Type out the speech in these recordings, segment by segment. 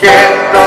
get the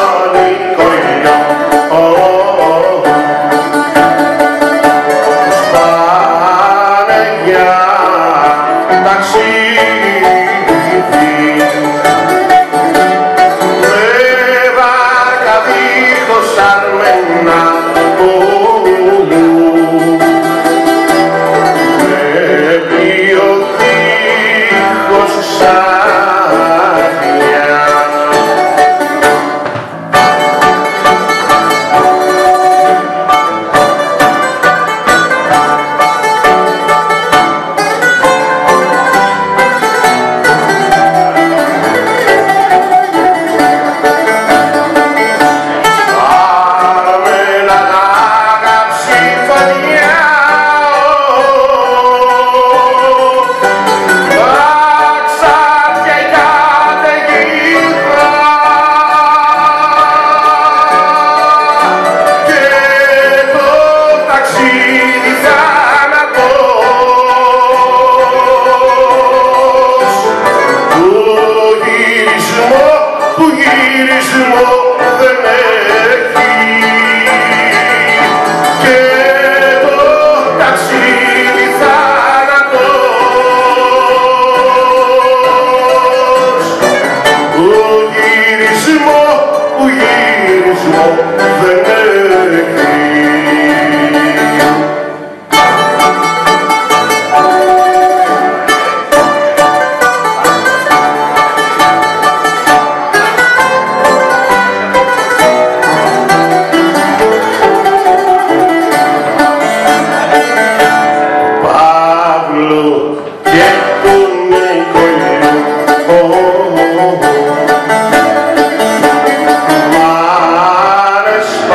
γυρισμό δεν έχει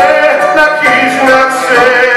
head that he's.